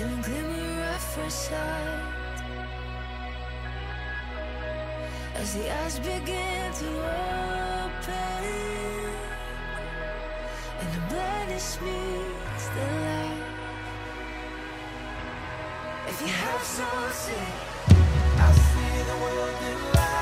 in glimmer of first sight. As the eyes begin to open And the blindness meets the light If you have something, I see the world in light.